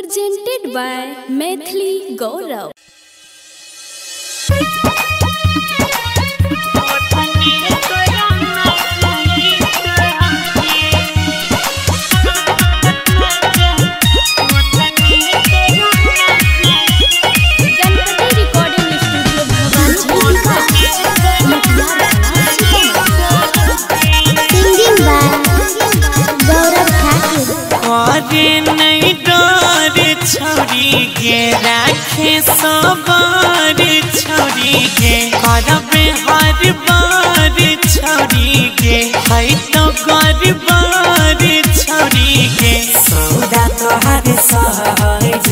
presented by Methli Gaurav. नहीं डर छोड़ी के राखे सबर छोड़ी के। करबे हर बार छोड़ी के। है तो गरबार छोड़ी के। सौदा तोहर सहज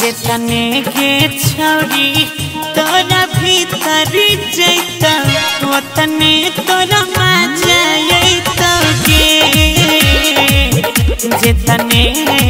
जेतने के छोड़ी तोरा भीतर जैता ओतने तोरा जेतने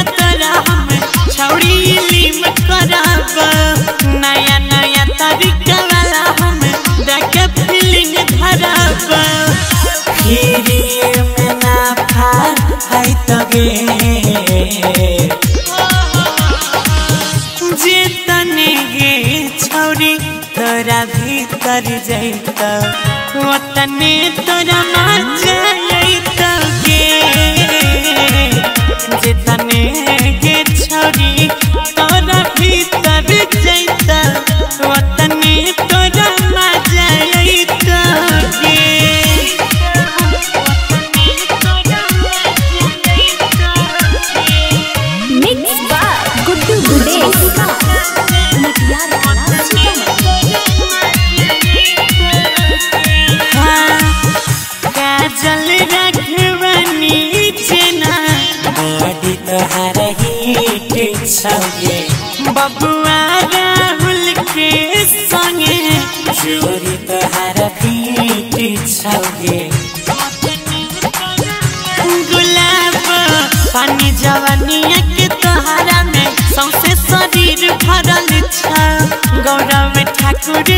है तगे गे छौरी तोरा भीतर मजा बबुआ राहुल के संगे। चोरी तोहार पीट छगे गुलाब पानी जवानिया के तोहारा में। सौसे शरीर भरल छ गौरव ठाकुर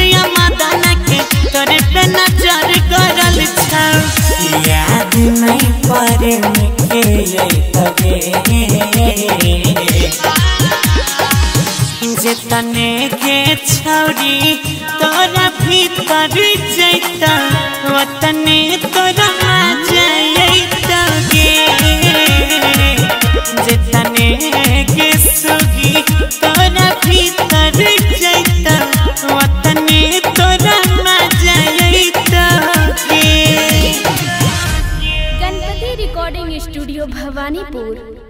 जेतने के छौरी, तोरा भीतर जैता, वतने तोरा आ गे। जेतने के सुगी तोरा भीतर जैता, वतने तोरा गणपति रिकॉर्डिंग स्टूडियो भवानीपुर।